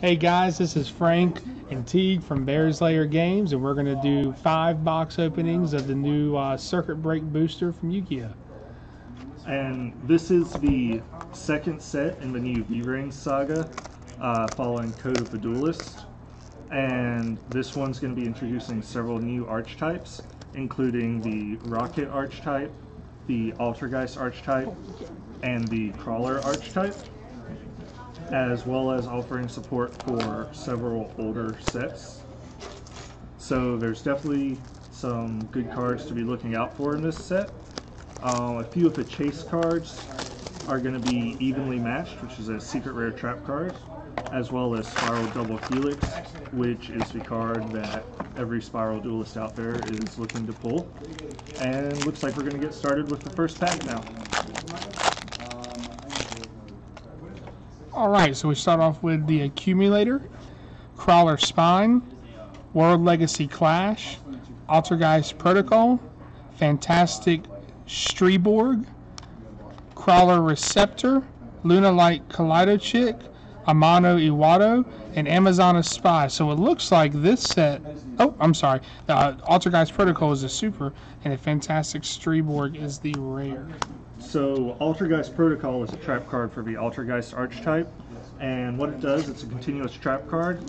Hey guys, this is Frank and Teague from Bear's Lair Games, and we're going to do five box openings of the new uh, Circuit Break booster from Yu-Gi-Oh! And this is the second set in the new VRAINS saga, uh, following Code of the Duelist. And this one's going to be introducing several new archetypes, including the Rocket archetype, the Altergeist archetype, and the Crawler archetype, as well as offering support for several older sets. So there's definitely some good cards to be looking out for in this set. Um, a few of the chase cards are going to be evenly matched, which is a secret rare trap card, as well as Spiral Double Helix, which is the card that every Spiral Duelist out there is looking to pull. And looks like we're going to get started with the first pack now. All right, so we start off with the Accumulator, Crawler Spine, World Legacy Clash, Altergeist Protocol, Fantastic Striborg, Crawler Receptor, Luna Light Kaleidochick, Amano Iwato, and Amazoness Spy. So it looks like this set. Oh, I'm sorry. The uh, Altergeist Protocol is a super, and a Fantastic Striborg is the rare. So Altergeist Protocol is a trap card for the Altergeist archetype. And what it does, it's a continuous trap card.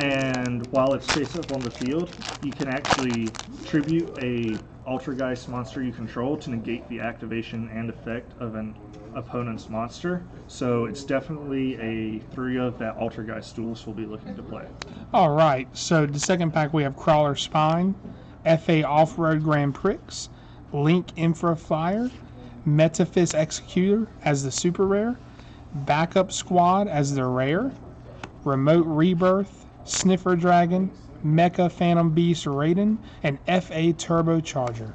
And while it's face up on the field, you can actually tribute a Altergeist monster you control to negate the activation and effect of an opponent's monster. So it's definitely a 3 of that Altergeist duelist will be looking to play. All right, so the second pack we have Crawler Spine, FA Off Road Grand Prix, Link Infra Flyer, Metaphys Executor as the super rare, Backup Squad as the rare, Remote Rebirth, Sniffer Dragon, Mecha Phantom Beast Raiden, and FA Turbocharger.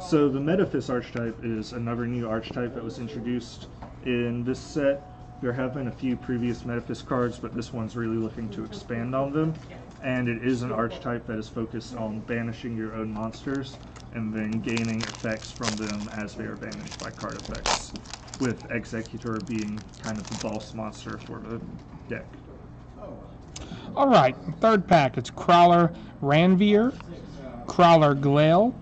So the Metaphys archetype is another new archetype that was introduced in this set. There have been a few previous Metaphys cards, but this one's really looking to expand on them. And it is an archetype that is focused on banishing your own monsters and then gaining effects from them as they are banished by card effects, with Executor being kind of the boss monster for the deck. All right, third pack. It's Crawler Ranvier, Crawler Glial,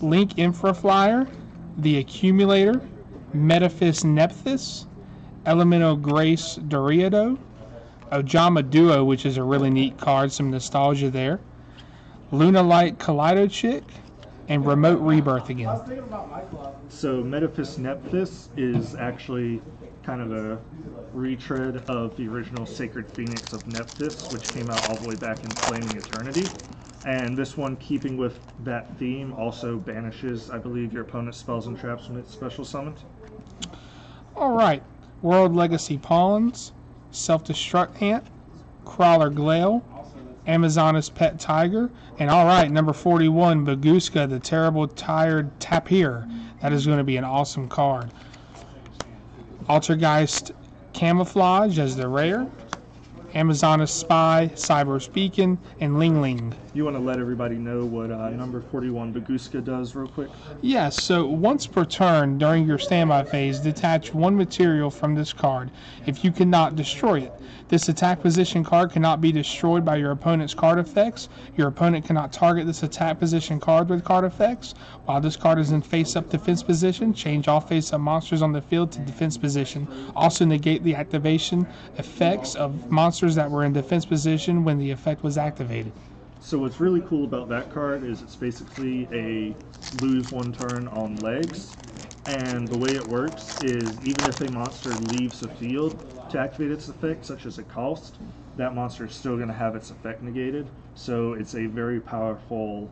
Link Infraflyer, The Accumulator, Metaphys Nephthys, Elemental Grace Doriado, Ojama Duo, which is a really neat card, some nostalgia there, Luna Light Kaleidochick, and Remote Rebirth again. So Metaphys Nephthys is actually kind of a retread of the original Sacred Phoenix of Nephthys, which came out all the way back in Flaming Eternity. And this one, keeping with that theme, also banishes, I believe, your opponent's spells and traps when it's special summoned. All right, World Legacy Pollens, Self Destruct Ant, Crawler Glial, Amazoness Pet Tiger, and all right, number 41, Bagooska, the Terrible Tired Tapir. That is going to be an awesome card. Altergeist Camouflage as the rare, Amazoness Spy, Cyberse Beacon, and Ling Ling. You want to let everybody know what uh, number 41 Bagooska does, real quick? Yes, so once per turn during your standby phase, detach one material from this card if you cannot destroy it. This attack position card cannot be destroyed by your opponent's card effects. Your opponent cannot target this attack position card with card effects. While this card is in face up defense position, change all face up monsters on the field to defense position. Also negate the activation effects of monsters that were in defense position when the effect was activated. So what's really cool about that card is it's basically a lose one turn on legs. And the way it works is even if a monster leaves the field, to activate its effect, such as a cost, that monster is still going to have its effect negated. So it's a very powerful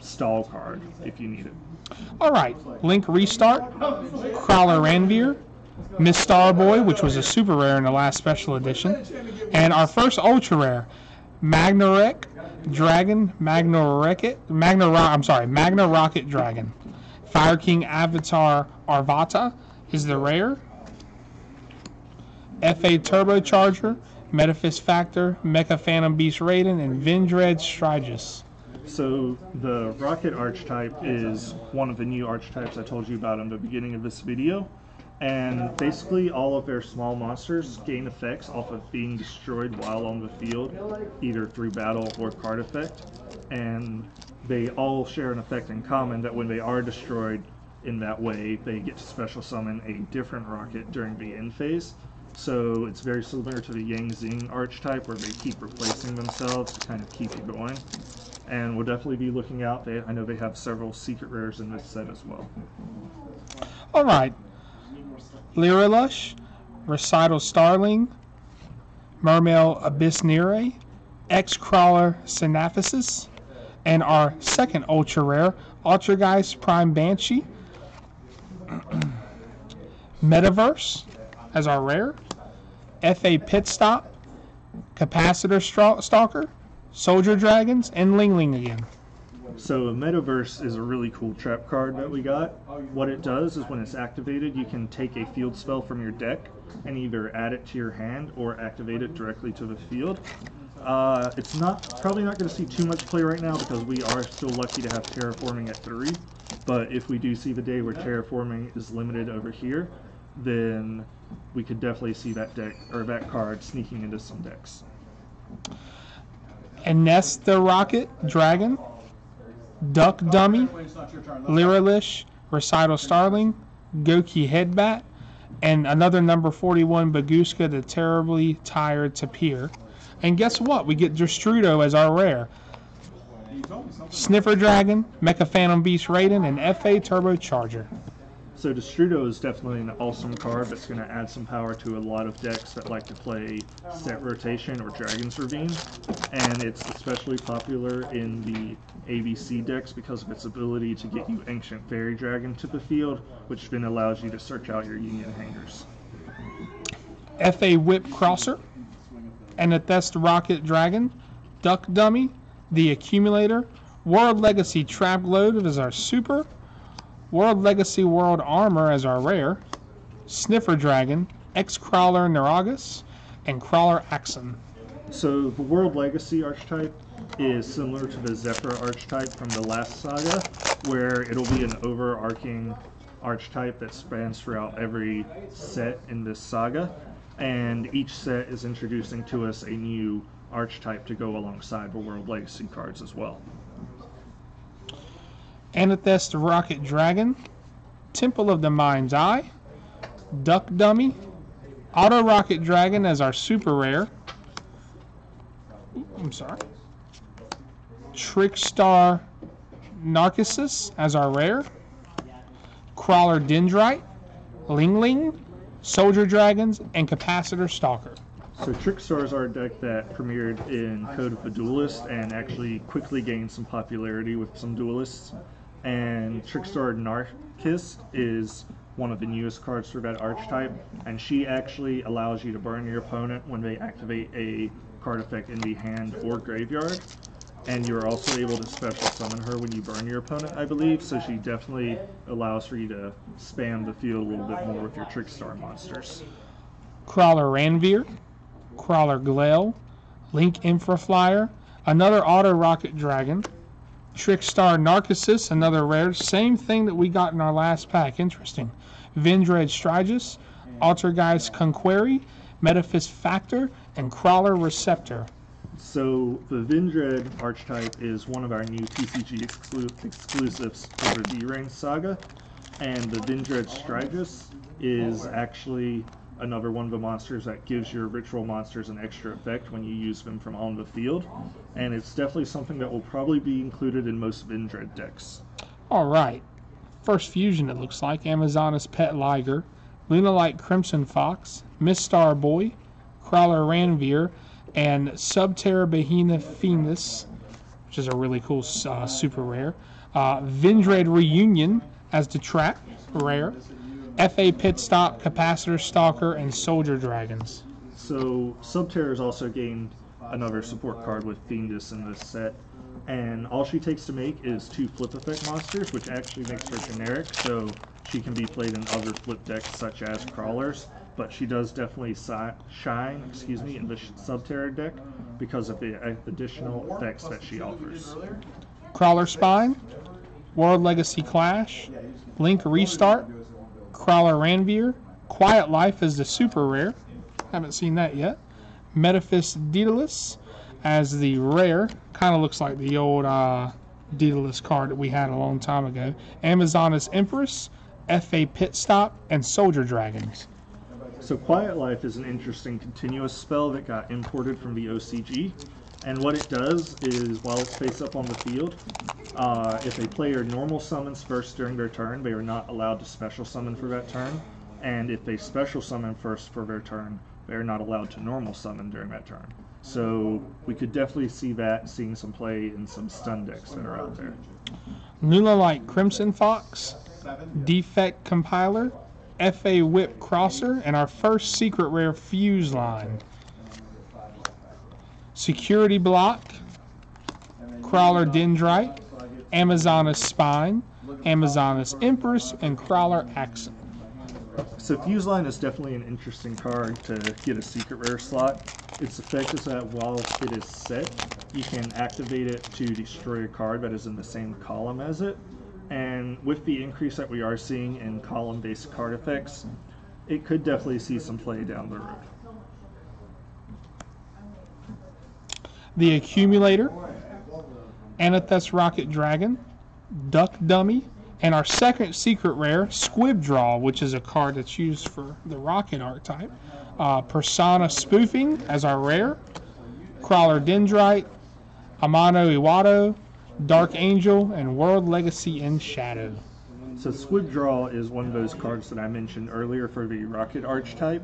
stall card if you need it. All right, Link Restart, Crawler Ranvier, Mistar Boy, which was a super rare in the last special edition, and our first ultra rare, Magnarek Dragon, Magna Rocket, Magna I'm sorry, Magnarokket Dragon. Fire King Avatar Arvata is the rare. FA Turbocharger, Metaphys Factor, Mecha Phantom Beast Raiden, and Vendread Strigus. So the rocket archetype is one of the new archetypes I told you about in the beginning of this video. And basically, all of their small monsters gain effects off of being destroyed while on the field, either through battle or card effect. And they all share an effect in common that when they are destroyed in that way, they get to special summon a different rocket during the end phase. So it's very similar to the Yang Zing archetype where they keep replacing themselves to kind of keep you going. And we'll definitely be looking out. They, I know they have several secret rares in this set as well. All right. Lyrilusc, Recital Starling, Mermail Abyss Nere, X Crawler Synaphysis, and our second ultra rare, Altergeist Prime Banshee, Metaverse as our rare, FA Pit Stop, Capacitor Stalker, Soldier Dragons, and Ling Ling again. So Metaverse is a really cool trap card that we got. What it does is when it's activated, you can take a field spell from your deck and either add it to your hand or activate it directly to the field. Uh, it's not probably not going to see too much play right now because we are still lucky to have terraforming at three. But if we do see the day where terraforming is limited over here, then we could definitely see that deck or that card sneaking into some decks. And Nest the Rocket Dragon, Duck Dummy, Lyrilusc, Recital Starling, Goki Headbat, and another number 41 Bagooska the Terribly Tired Tapir. And guess what? We get Destrudo as our rare. Sniffer Dragon, Mecha Phantom Beast Raiden, and FA Turbocharger. So Destrudo is definitely an awesome card that's going to add some power to a lot of decks that like to play set rotation or Dragon's Ravine. And it's especially popular in the ABC decks because of its ability to get you Ancient Fairy Dragon to the field, which then allows you to search out your Union Hangers. FA Whip Crosser, Anesthrokket Dragon, Duck Dummy, The Accumulator, World Legacy Trap Globe as our super, World Legacy World Armor as our rare, Sniffer Dragon, X Crawler Neurogos, and Crawler Axon. So the World Legacy archetype is similar to the Zephyr archetype from the last saga, where it'll be an overarching archetype that spans throughout every set in this saga, and each set is introducing to us a new archetype to go alongside the World Legacy cards as well. Anesthrokket Dragon, Temple of the Mind's Eye, Duck Dummy, Autorokket Dragon as our super rare. I'm sorry. Trickstar Narcissus as our rare. Crawler Dendrite, Ling Ling, Soldier Dragons, and Capacitor Stalker. So Trickstar is our deck that premiered in Code of the Duelist and actually quickly gained some popularity with some duelists. And Trickstar Narcist is one of the newest cards for that archetype, and she actually allows you to burn your opponent when they activate a card effect in the hand or graveyard. And you're also able to special summon her when you burn your opponent, I believe, so she definitely allows for you to spam the field a little bit more with your Trickstar monsters. Crawler Ranvier, Crawler Glial, Link Infraflyer, another Autorokket Dragon, Trickstar Narcissus, another rare, same thing that we got in our last pack. Interesting. Vendread Strigus, Altergeist Kunquery, Metaphys Factor, and Crawler Receptor. So the Vendread archetype is one of our new TCG exclu- exclusives for the VRAINS saga, and the Vendread Strigus is actually another one of the monsters that gives your ritual monsters an extra effect when you use them from on the field, and it's definitely something that will probably be included in most Vendread decks. All right. First fusion, it looks like Amazonas Pet Liger, Lunalight Crimson Fox, Mistar Boy, Crawler Ranvier, and Subterror Behemoth Phoenix, which is a really cool uh, super rare. Uh, Vendread Reunion as the trap rare. FA Pit Stop, Capacitor Stalker, and Soldier Dragons. So Subterror has also gained another support card with Fiendess in this set, and all she takes to make is two flip effect monsters, which actually makes her generic, so she can be played in other flip decks such as crawlers. But she does definitely si- shine, excuse me, in the Subterror deck because of the additional effects that she offers. Crawler Spine, World Legacy Clash, Link Restart, Crawler Ranvier. Quiet Life is the super rare. Haven't seen that yet. Metaphys Daedalus as the rare. Kind of looks like the old uh, Daedalus card that we had a long time ago. Amazonas Empress, FA Pit Stop, and Soldier Dragons. So Quiet Life is an interesting continuous spell that got imported from the OCG. And what it does is, while it's face up on the field, uh, if a player normal summons first during their turn, they are not allowed to special summon for that turn. And if they special summon first for their turn, they are not allowed to normal summon during that turn. So we could definitely see that seeing some play in some stun decks that are out there. Light Crimson Fox, Defect Compiler, FA Whip Crosser, and our first secret rare Fuse line. Security Block, Crawler Dendrite, Amazoness Spine, Amazoness Empress, and Crawler Axon. So Fuse Line is definitely an interesting card to get a secret rare slot. Its effect is that while it is set, you can activate it to destroy a card that is in the same column as it. And with the increase that we are seeing in column-based card effects, it could definitely see some play down the road. The Accumulator, Anesthrokket Dragon, Duck Dummy, and our second secret rare, Squib Draw, which is a card that's used for the Rocket archetype. Uh, Personal Spoofing as our rare, Crawler Dendrite, Amano Iwato, Dark Angel, and World Legacy in Shadow. So Squib Draw is one of those cards that I mentioned earlier for the Rocket archetype.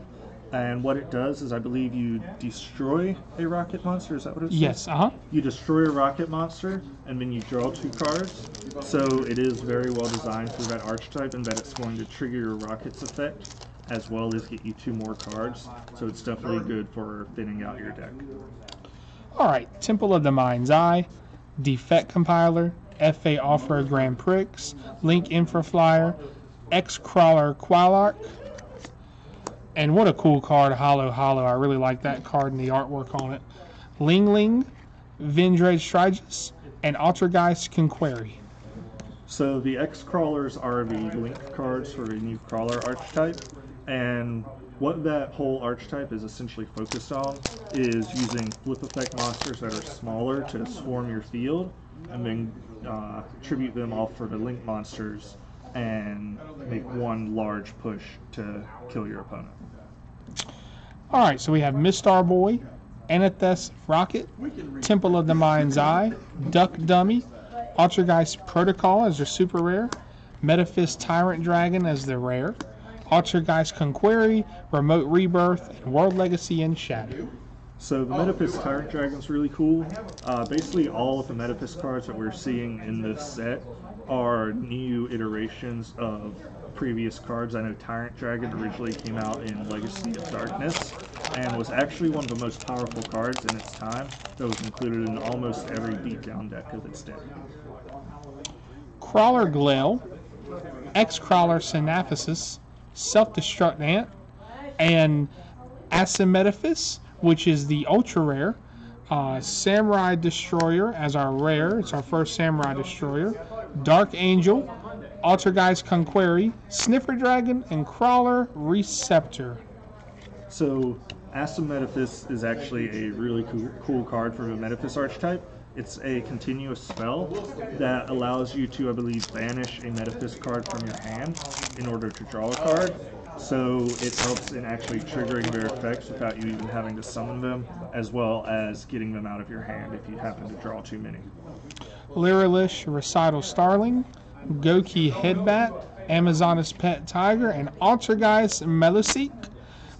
And what it does is I believe you destroy a rocket monster, is that what it says? Yes, uh huh. You destroy a rocket monster, and then you draw two cards. So it is very well designed for that archetype and that it's going to trigger your rockets effect, as well as get you two more cards. So it's definitely good for thinning out your deck. All right, Temple of the Mind's Eye, Defect Compiler, FA Off-Road Grand Prix, Link Infraflyer, X Crawler Qualiark, and what a cool card, Hallohallo. I really like that card and the artwork on it. Ling Ling, Vendread Strigus, and Altergeist Kunquery. So the X crawlers are the link cards for the new crawler archetype, and what that whole archetype is essentially focused on is using flip effect monsters that are smaller to swarm your field, and then uh, tribute them off for the link monsters and make one large push to kill your opponent. All right, so we have Mistar Boy, Anathes Rocket, Temple of the Mind's Eye, Duck Dummy, Altergeist Protocol as their super rare, Metaphys Tyrant Dragon as their rare, Altergeist Kunquery, Remote Rebirth, and World Legacy in Shadow. So the Metaphys Tyrant Dragon's really cool. Uh, basically, all of the Metaphys cards that we're seeing in this set are new iterations of previous cards. I know Tyrant Dragon originally came out in Legacy of Darkness and was actually one of the most powerful cards in its time that was included in almost every beatdown deck of its day. Crawler Glial, X Crawler Synaphysis, Self Destruct Ant, and Asymetaphys, which is the ultra rare. Uh, Samurai Destroyer as our rare. It's our first Samurai Destroyer. Dark Angel, Altergeist Kunquery, Sniffer Dragon, and Crawler Receptor. So Asymetaphys is actually a really cool, cool card for the Metaphys archetype. It's a continuous spell that allows you to, I believe, banish a Metaphys card from your hand in order to draw a card. So it helps in actually triggering their effects without you even having to summon them, as well as getting them out of your hand if you happen to draw too many. Lyrilusc Recital Starling, Goki Headbat, Amazoness Pet Tiger, and Altergeist Meluseek,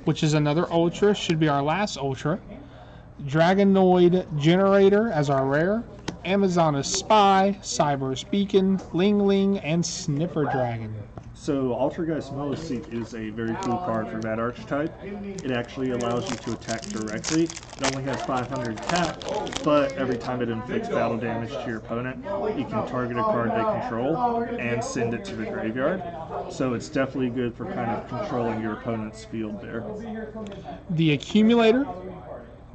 which is another Ultra, should be our last Ultra. Dragonoid Generator as our rare, Amazoness Spy, Cyber's Beacon, Ling Ling, and Sniffer Dragon. So Altergeist Meluseek is a very cool card for that archetype. It actually allows you to attack directly. It only has 500 tap, but every time it inflicts battle damage to your opponent, you can target a card they control and send it to the graveyard. So it's definitely good for kind of controlling your opponent's field there. The Accumulator,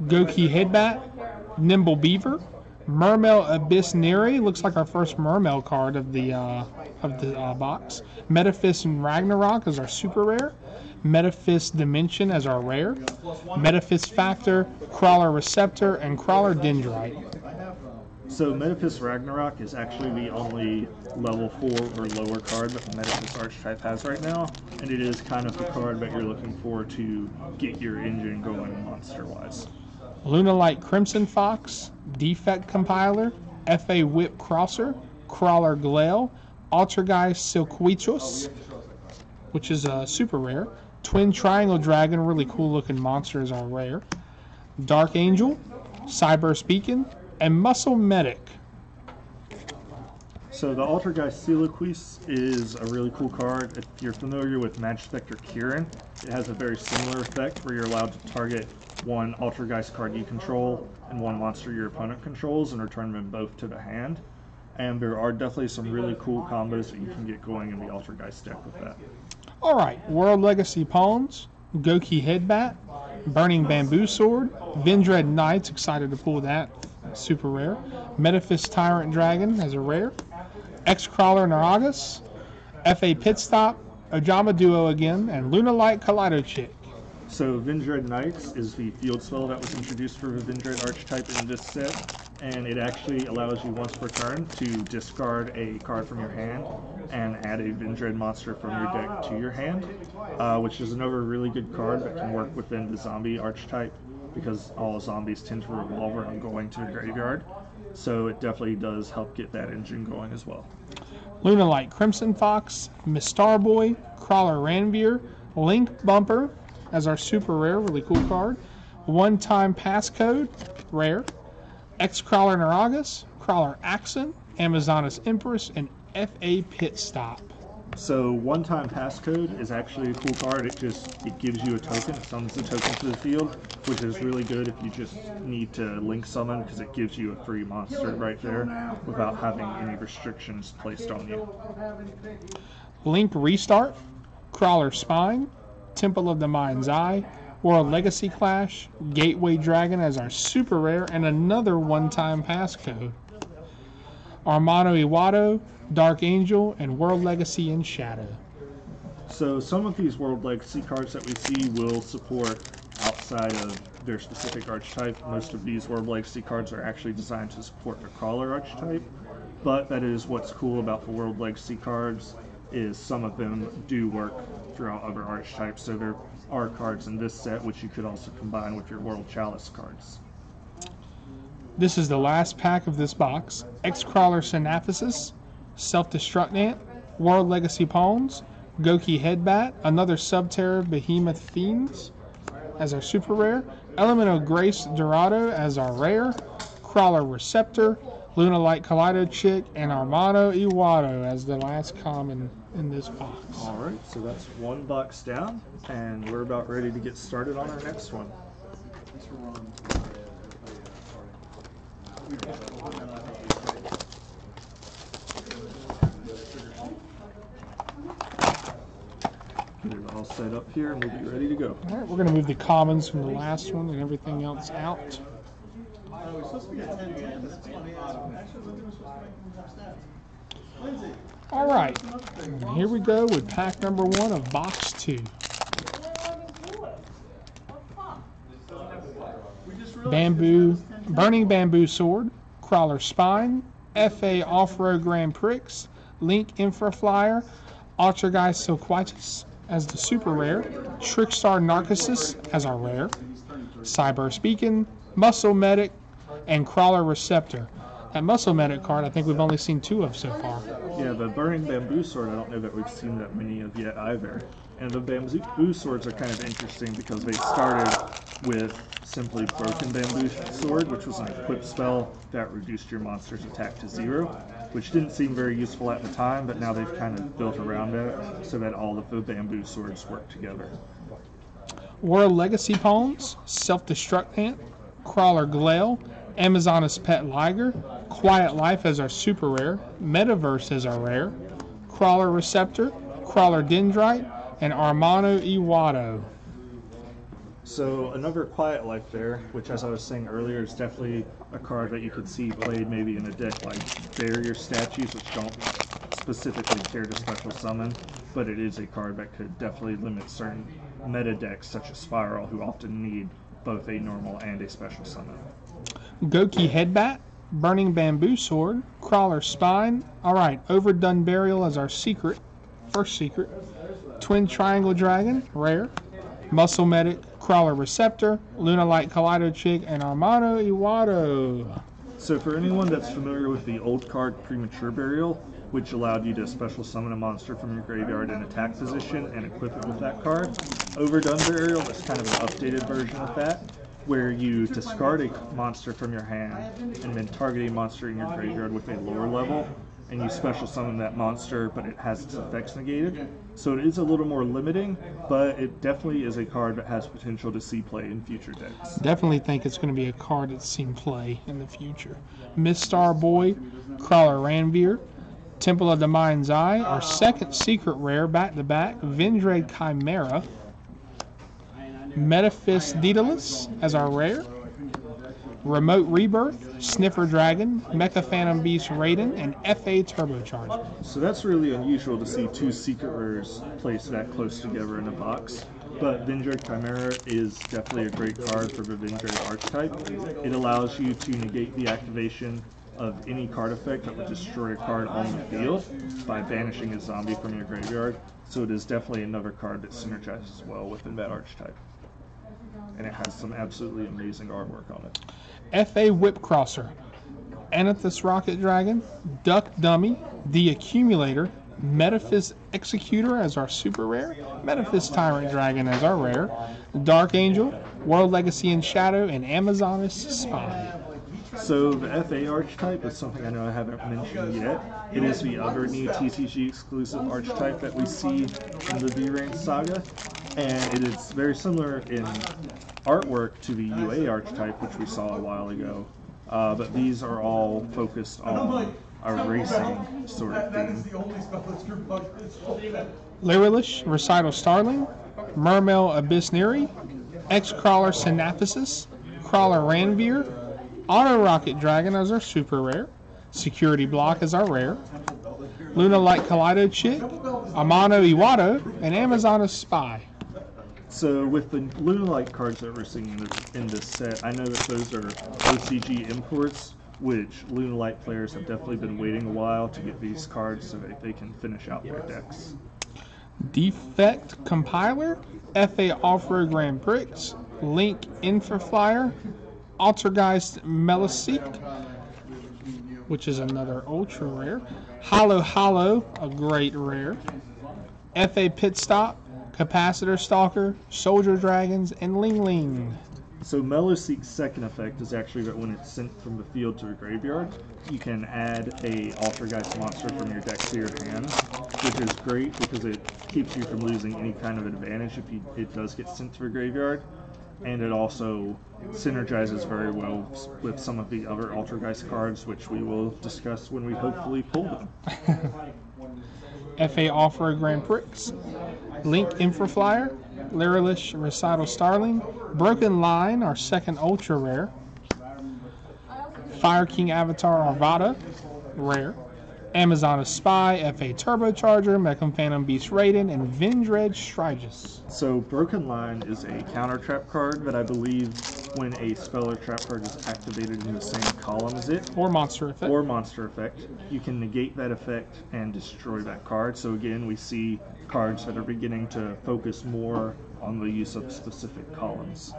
Goki Headbat, Nimble Beaver, Mermail Abyss Neri looks like our first Mermail card of the uh, of the uh, box. Metaphys and Ragnarok is our super rare. Metaphys Dimension as our rare, Metaphys Factor, Crawler Receptor, and Crawler Dendrite. So Metaphys Ragnarok is actually the only level 4 or lower card that the Metaphys Archetype has right now, and it is kind of the card that you're looking for to get your engine going monster-wise. Lunalight Crimson Fox, Defect Compiler, FA Whip Crosser, Crawler Glial, Altergeist Silquitous, which is a super rare, Twin Triangle Dragon, really cool looking monster is our rare, Dark Angel, Cyberse Beacon, and Muscle Medic. So the Altergeist Siliquis is a really cool card. If you're familiar with Magispector Kieran, it has a very similar effect where you're allowed to target one Altergeist card you control and one monster your opponent controls and return them both to the hand. And there are definitely some really cool combos that you can get going in the Altergeist deck with that. All right, World Legacy Pawns, Goki Headbat, Burning Bamboo Sword, Vendread Nights, excited to pull that, super rare. Metaphys Tyrant Dragon as a rare. X Crawler Naragas, FA Pit Stop, Ojama Duo again, and Lunalight Kaleido Chick. So Vendread Nights is the field spell that was introduced for the Vendread archetype in this set, and it actually allows you once per turn to discard a card from your hand and add a Vendread monster from your deck to your hand, uh, which is another really good card that can work within the zombie archetype because all zombies tend to revolve around going to the graveyard. So it definitely does help get that engine going as well. Lunalight Crimson Fox, Mistar Boy, Crawler Ranvier, Link Bumper as our super rare, really cool card. One time passcode, rare. X Crawler Naragas, Crawler Axon, Amazonas Empress, and FA Pit Stop. So one time passcode is actually a cool card. It just it gives you a token. It summons the token to the field, which is really good if you just need to link summon because it gives you a free monster right there without having any restrictions placed on you. Link Restart, Crawler Spine, Temple of the Mind's Eye, World Legacy Clash, Gateway Dragon as our super rare, and another one time passcode. Armano Iwato, Dark Angel, and World Legacy in Shadow. So some of these World Legacy cards that we see will support outside of their specific archetype. Most of these World Legacy cards are actually designed to support the crawler archetype, but that is what's cool about the World Legacy cards is some of them do work throughout other archetypes. So there are cards in this set which you could also combine with your World Chalice cards. This is the last pack of this box. X-Crawler Synaphysis, Self-Destruct Ant, World Legacy Pawns, Goki Headbat, another Subterror Behemoth Fiends as our super rare, Elemental Grace Doriado as our rare, Crawler Receptor, Lunalight Kaleido Chick, and Armano Iwado as the last common in this box. All right, so that's one box down, and we're about ready to get started on our next one. Get it all set up here, and we'll be ready to go. All right, we're going to move the commons from the last one and everything else out. All right, and here we go with pack number one of box two. Bamboo, Burning Bamboo Sword, Crawler Spine, FA Off-Road Grand Prix, Link Infraflyer, Altergeist Silquitous as the super rare, Trickstar Narcissus as our rare, Cyberse Beacon, Muscle Medic, and Crawler Receptor. That Muscle Medic card, I think we've only seen two of so far. Yeah, the Burning Bamboo Sword, I don't know that we've seen that many of yet either. And the Bamboo Swords are kind of interesting because they started with simply Broken Bamboo Sword, which was an equip spell that reduced your monster's attack to zero, which didn't seem very useful at the time, but now they've kind of built around it so that all of the Bamboo Swords work together. War Legacy Pawns, Self-Destruct Ant, Crawler Amazoness Pet Liger, Quiet Life as our super rare, Metaverse as our rare, Crawler Receptor, Crawler Dendrite, and Armano Iwado. So another Quiet Life there, which as I was saying earlier is definitely a card that you could see played maybe in a deck like Barrier Statues, which don't specifically care to special summon, but it is a card that could definitely limit certain meta decks such as Spiral, who often need both a normal and a special summon. Goki Headbat, Burning Bamboo Sword, Crawler Spine. All right, Overdone Burial as our secret, first secret. Twin Triangle Dragon, rare. Muscle Medic, Crawler Receptor, Luna Light Kaleido Chick, and Armano Iwado. So for anyone that's familiar with the old card Premature Burial, which allowed you to special summon a monster from your graveyard in attack position and equip it with that card, Overdone Burial is kind of an updated version of that, where you discard a monster from your hand and then target a monster in your graveyard with a lower level, and you special summon that monster, but it has its effects negated. So it is a little more limiting, but it definitely is a card that has potential to see play in future decks. Definitely think it's going to be a card that's seen play in the future. Mistar Boy, Crawler Ranvier, Temple of the Mind's Eye, our second secret rare back to back, Vendread Chimera, Metaphys Daedalus as our rare, Remote Rebirth, Sniffer Dragon, Mecha Phantom Beast Raiden, and FA Turbocharger. So that's really unusual to see two secret rares placed that close together in a box. But Vendread Chimera is definitely a great card for the Vendread archetype. It allows you to negate the activation of any card effect that would destroy a card on the field by banishing a zombie from your graveyard. So it is definitely another card that synergizes well within that archetype. And it has some absolutely amazing artwork on it. FA Whip Crosser, Anesthrokket Dragon, Duck Dummy, The Accumulator, Metaphys Executor as our super rare, Metaphys Tyrant Dragon as our rare, Dark Angel, World Legacy in Shadow, and Amazoness Spy. So the FA archetype is something I know I haven't mentioned yet. It is the other new TCG exclusive archetype that we see in the VRAINS saga, and it is very similar in artwork to the UA archetype, which we saw a while ago. Uh, but these are all focused on a racing sort of theme. Lyrilusc, Recital Starling, Mermail Abyssniri, X-Crawler Synaphysis, Crawler Ranvier, Auto Rocket Dragon as our super rare, Security Block as our rare, Luna Light Kaleido Chick, Amano Iwado, and Amazoness Spy. So with the Luna Light cards that we're seeing in this, in this set, I know that those are OCG imports, which Luna Light players have definitely been waiting a while to get these cards so that they can finish out their decks. Defect Compiler, FA Off-Road Grand Prix, Link Infraflyer, Altergeist Meluseek, which is another ultra rare, Hallohallo, a great rare, FA Pit Stop, Capacitor Stalker, Soldier Dragons, and Ling Ling. So Meluseek's second effect is actually that when it's sent from the field to the graveyard, you can add a Altergeist monster from your deck to your hand, which is great because it keeps you from losing any kind of advantage if you, it does get sent to the graveyard. And it also synergizes very well with some of the other Altergeist cards, which we will discuss when we hopefully pull them. FA Off-Road Grand Prix, Link Infraflyer, Lyrilusc Recital Starling, Broken Line, our second ultra rare, Fire King Avatar Arvata, rare, Amazoness Spy, FA Turbocharger, Mecha Phantom Beast Raiden, and Vendread Strigus. So Broken Line is a counter trap card that I believe when a spell or trap card is activated in the same column as it, Or Monster Effect. or monster effect, you can negate that effect and destroy that card. So again, we see cards that are beginning to focus more on the use of specific columns.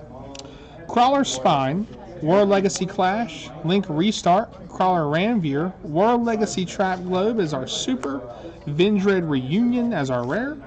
Crawler Spine, World Legacy Clash, Link Restart, Crawler Ranvier, World Legacy Trap Globe as our super, Vendread Reunion as our rare,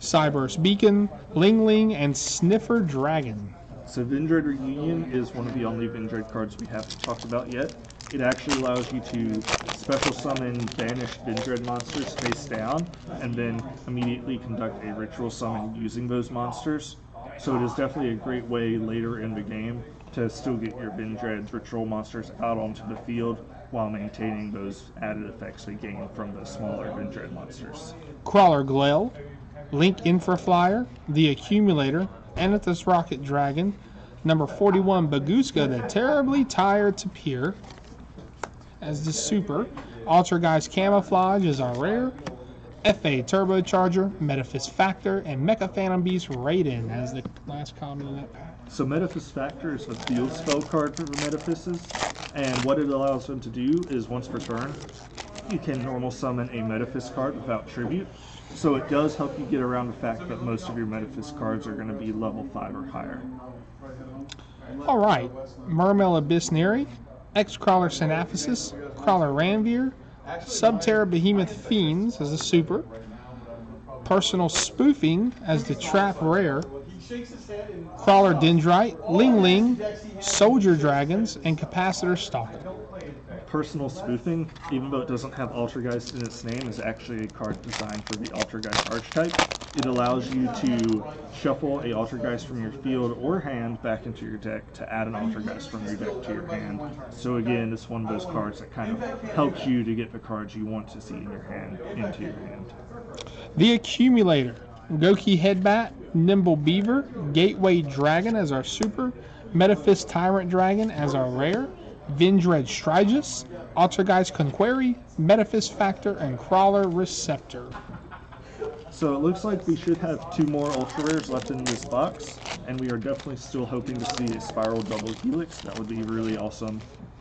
Cyberse Beacon, Ling Ling, and Sniffer Dragon. So Vendread Reunion is one of the only Vendread cards we haven't talked about yet. It actually allows you to special summon banished Vendread monsters face down, and then immediately conduct a ritual summon using those monsters. So it is definitely a great way later in the game to still get your Vendread ritual monsters out onto the field while maintaining those added effects they gain from the smaller Vendread monsters. Crawler Glial, Link Infraflyer, The Accumulator, Anesthrokket Dragon, number 41 Bagooska, the terribly tired Tapir as the super, Altergeist Camouflage is our rare, FA Turbocharger, Metaphys Factor, and Mecha Phantom Beast Raiden as the last common in that pack. So Metaphys Factor is a field spell card for Metaphyses, and what it allows them to do is once per turn, you can normal summon a Metaphys card without tribute. So it does help you get around the fact that most of your Metaphys cards are going to be level 5 or higher. All right, Mermail Abyss Neri, X-Crawler Synaphysis, Crawler Ranvier, Subterror Behemoth Fiends as a super, Personal Spoofing as the Trap Rare, Crawler Dendrite, Ling Ling, Soldier Dragons, and Capacitor Stalker. Personal spoofing, even though it doesn't have Altergeist in its name, is actually a card designed for the Altergeist archetype. It allows you to shuffle a Altergeist from your field or hand back into your deck to add an Altergeist from your deck to your hand. So again, it's one of those cards that kind of helps you to get the cards you want to see in your hand into your hand. The Accumulator, Goki Headbat, Nimble Beaver, Gateway Dragon as our super, Metaphys Tyrant Dragon as our rare, Vendread Strigus, Altergeist Kunquery, Metaphys Factor, and Crawler Receptor. So it looks like we should have two more ultra rares left in this box, and we are definitely still hoping to see a spiral double helix. That would be really awesome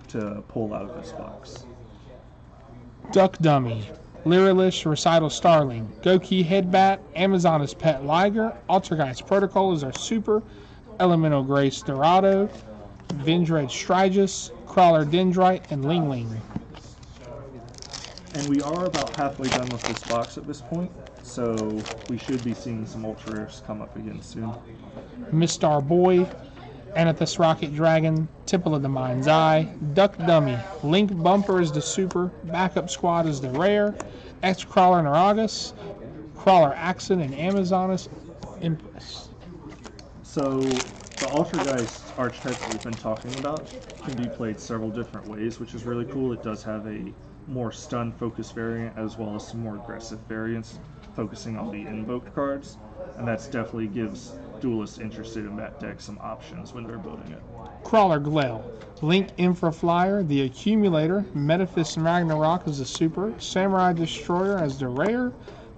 to pull out of this box. Duck Dummy, Lyrilusc Recital Starling, Goki Headbat, Amazoness Pet Liger, Altergeist Protocol is our super, Elemental Grace Doriado, Vendread Strigus, Crawler Dendrite, and Ling Ling. And we are about halfway done with this box at this point, so we should be seeing some ultra rares come up again soon. Mistar Boy, Anesthrokket Dragon, Temple of the Mind's Eye, Duck Dummy, Link Bumper is the super, Backup Squad is the rare, X Crawler Naragus, Crawler Axon, and Amazoness Empress. So the Altergeist archetype that we've been talking about can be played several different ways, which is really cool. It does have a more stun focused variant as well as some more aggressive variants focusing on the invoked cards, and that's definitely gives duelists interested in that deck some options when they're building it. Crawler Glial, Link Infra Flyer, the Accumulator, Metaphys Ragnarok as the super, Samurai Destroyer as the rare,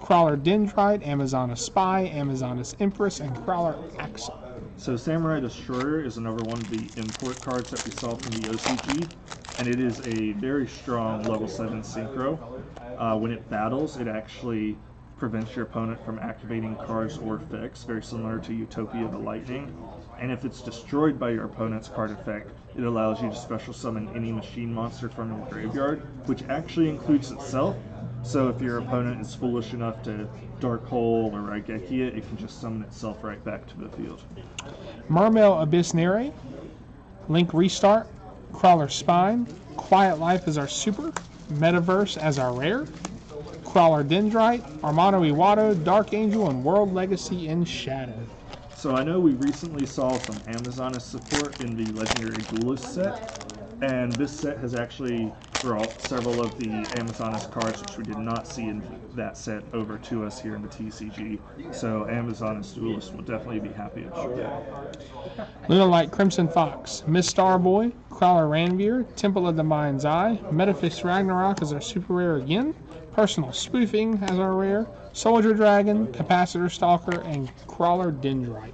Crawler Dendrite, Amazoness Spy, Amazoness Empress, and Crawler Axel. So Samurai Destroyer is another one of the import cards that we saw from the OCG, and it is a very strong level 7 synchro. Uh, when it battles, it actually prevents your opponent from activating cards or effects, very similar to Utopia the Lightning. And if it's destroyed by your opponent's card effect, it allows you to special summon any machine monster from your graveyard, which actually includes itself. So if your opponent is foolish enough to Dark Hole or Raigeki it, it can just summon itself right back to the field. Mermail Abyss Neri, Link Restart, Crawler Spine, Quiet Life as our super, Metaverse as our rare, Crawler Dendrite, Armano Iwado, Dark Angel, and World Legacy in Shadow. So I know we recently saw some Amazoness support in the Legendary Duelist set, and this set has actually brought several of the Amazoness cards, which we did not see in that set, over to us here in the TCG. So Amazoness Duelist will definitely be happy show that. Lunalight Crimson Fox, Mistar Boy, Crawler Ranvier, Temple of the Mind's Eye, Metaphys Ragnarok as our super rare again, Personal Spoofing as our rare, Soldier Dragon, Capacitor Stalker, and Crawler Dendrite.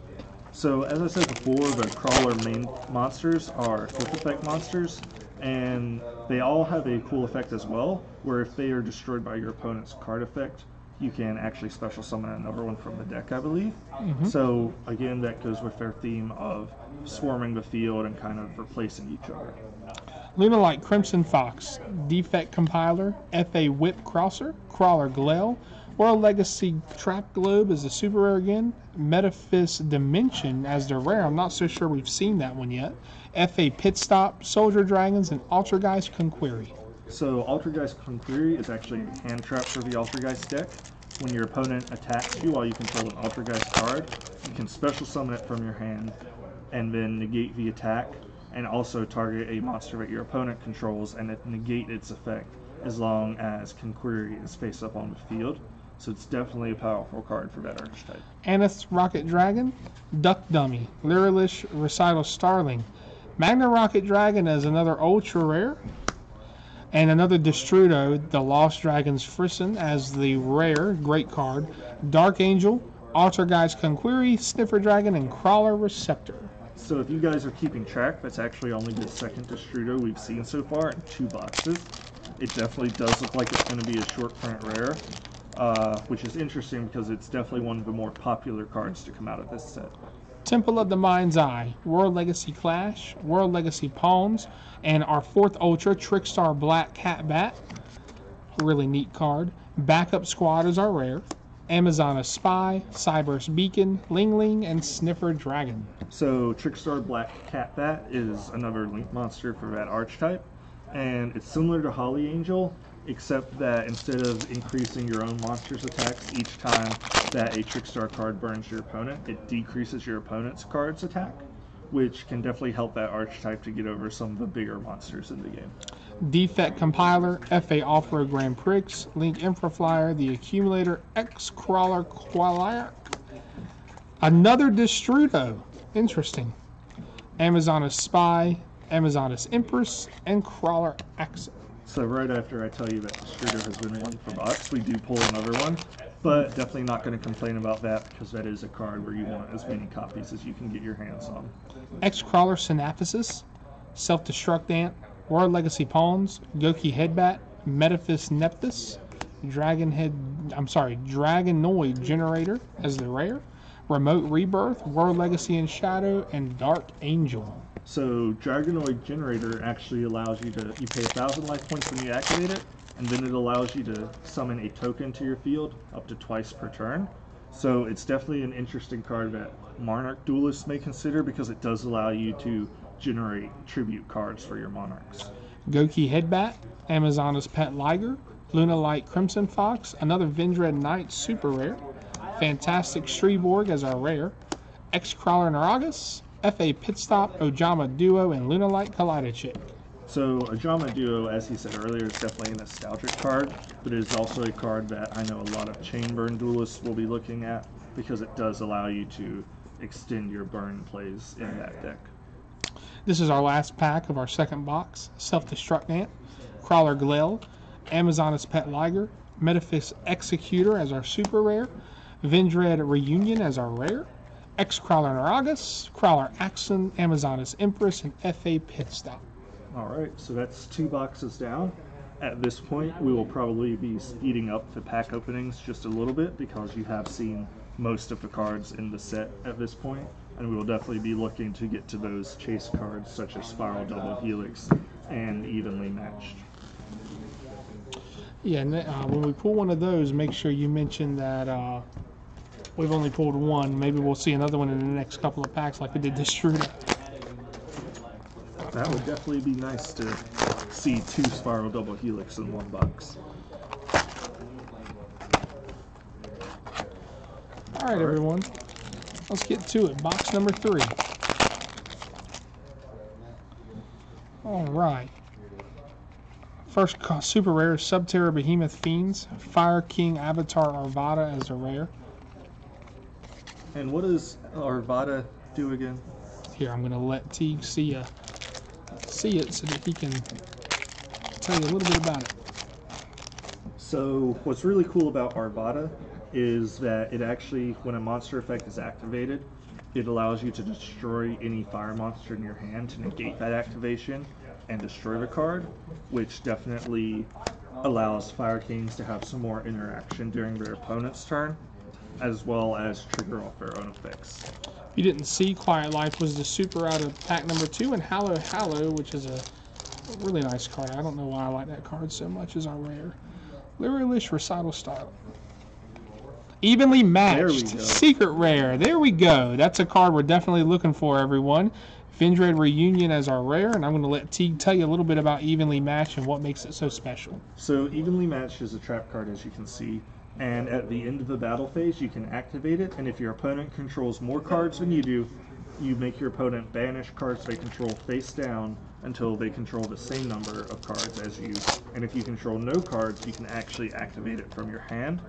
So as I said before, the crawler main monsters are flip effect monsters, and they all have a cool effect as well, where if they are destroyed by your opponent's card effect, you can actually special summon another one from the deck, I believe. Mm-hmm. So again, that goes with their theme of swarming the field and kind of replacing each other. Lunalight Crimson Fox, Defect Compiler, FA Whip Crosser, Crawler Glial, World Legacy Trap Globe as a super rare again, Metaphys Dimension as the rare. I'm not so sure we've seen that one yet. FA Pit Stop, Soldier Dragons, and Altergeist Kunquery. So Altergeist Kunquery is actually a hand trap for the Altergeist deck. When your opponent attacks you while you control an Altergeist card, you can special summon it from your hand and then negate the attack and also target a monster that your opponent controls and it negate its effect as long as Kunquery is face up on the field. So it's definitely a powerful card for that archetype. Anesthrokket Dragon, Duck Dummy, Lyrilusc Recital Starling. Magnarokket Dragon is another ultra rare. And another Destrudo, the Lost Dragon's Frisson, as the rare, great card. Dark Angel, Altergeist Kunquery, Sniffer Dragon, and Crawler Receptor. So if you guys are keeping track, that's actually only the second Destrudo we've seen so far in two boxes. It definitely does look like it's going to be a short print rare, uh, which is interesting because it's definitely one of the more popular cards to come out of this set. Temple of the Mind's Eye, World Legacy Clash, World Legacy Palms, and our fourth Ultra, Trickstar Black Cat Bat. Really neat card. Backup Squad is our rare. Amazoness Spy, Cyberse Beacon, Ling Ling, and Sniffer Dragon. So Trickstar Black Cat Bat is another link monster for that archetype, and it's similar to Holly Angel, except that instead of increasing your own monster's attacks each time that a Trickstar card burns your opponent, it decreases your opponent's card's attack, which can definitely help that archetype to get over some of the bigger monsters in the game. Defect Compiler, FA Off-Road Grand Prix, Link Infraflyer, The Accumulator, X Crawler Qualiark, another Destrudo. Interesting. Amazoness Spy, Amazoness Empress, and Crawler Axon. So right after I tell you that the Destrudo has been one for box, we do pull another one, but definitely not going to complain about that because that is a card where you want as many copies as you can get your hands on. X Crawler Synaphysis, Self Destruct Ant, World Legacy Pawns, Goki Headbat, Metaphys Nephthys, Dragon Head, I'm sorry, Dragonoid Generator as the rare, Remote Rebirth, World Legacy in Shadow, and Dark Angel. So Dragonoid Generator actually allows you to, you pay a thousand life points when you activate it, and then it allows you to summon a token to your field up to twice per turn. So it's definitely an interesting card that Monarch duelists may consider because it does allow you to generate tribute cards for your Monarchs. Goki Headbat, Amazoness Pet Liger, Lunalight Crimson Fox, another Vendread Knight super rare, Fantastic Striborg as our rare, X Crawler Neurogos, FA Pit Stop, Ojama Duo, and Lunalight Kaleidochick. So Ojama Duo, as he said earlier, is definitely a nostalgic card, but it is also a card that I know a lot of chain burn duelists will be looking at because it does allow you to extend your burn plays in that deck. This is our last pack of our second box. Self-Destruct Ant, Crawler Glial, Amazoness Pet Liger, Metaphys Executor as our super rare, Vendread Reunion as our rare, X Crawler Neurogos, Crawler Axon, Amazoness Empress, and FA Pit Stop. All right, so that's two boxes down. At this point, we will probably be speeding up the pack openings just a little bit because you have seen most of the cards in the set at this point, and we will definitely be looking to get to those chase cards such as Spiral Double Helix and Evenly Matched. Yeah, and uh, when we pull one of those, make sure you mention that uh, we've only pulled one. Maybe we'll see another one in the next couple of packs like we did this Struda. That would definitely be nice to see two Spiral Double Helix in one box. All right, everyone. Let's get to it. Box number three. All right. First super rare Subterror Behemoth Fiendess, Fire King Avatar Arvata as a rare. And what does Arvata do again? Here, I'm going to let Teague see, uh, see it so that he can tell you a little bit about it. So, what's really cool about Arvata is that it actually, when a monster effect is activated, it allows you to destroy any fire monster in your hand to negate that activation and destroy the card, which definitely allows Fire Kings to have some more interaction during their opponent's turn, as well as trigger off their own effects. If you didn't see, Quiet Life was the super out of pack number two, and Hallohallo, which is a really nice card. I don't know why I like that card so much, as our rare. Lyrilusc Recital Style. Evenly matched. Secret rare. There we go. That's a card we're definitely looking for, everyone. Vendread Reunion as our rare, and I'm going to let Teague tell you a little bit about Evenly Matched and what makes it so special. So Evenly Matched is a trap card, as you can see, and at the end of the battle phase, you can activate it, and if your opponent controls more cards than you do, you make your opponent banish cards they control face down until they control the same number of cards as you. And if you control no cards, you can actually activate it from your hand.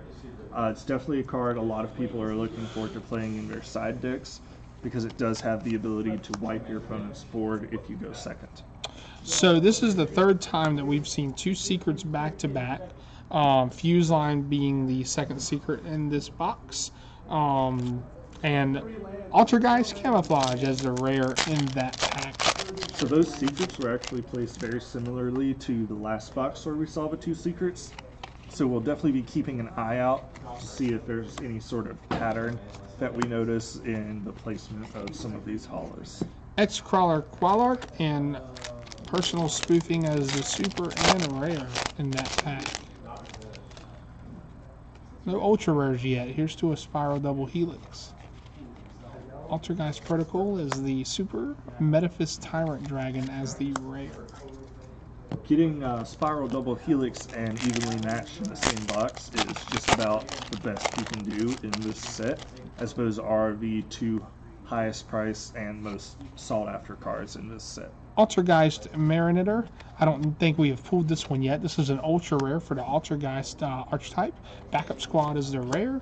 Uh, it's definitely a card a lot of people are looking forward to playing in their side decks because it does have the ability to wipe your opponent's board if you go second. So this is the third time that we've seen two secrets back to back. Um, Fuse line being the second secret in this box, um, and Altergeist Camouflage as the rare in that pack. So those secrets were actually placed very similarly to the last box where we saw the two secrets. So we'll definitely be keeping an eye out to see if there's any sort of pattern that we notice in the placement of some of these hollows. X-Crawler Qualiark and personal spoofing as the super and rare in that pack. No ultra rares yet. Here's to a Spiral Double Helix. Altergeist Protocol is the super. Metaphys Tyrant Dragon as the rare. Getting uh, Spiral Double Helix and evenly matched in the same box is just about the best you can do in this set, as those are the two highest price and most sought after cards in this set. Altergeist Marionetter. I don't think we have pulled this one yet. This is an ultra rare for the Altergeist uh, archetype. Backup Squad is the rare.